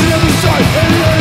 It's every sight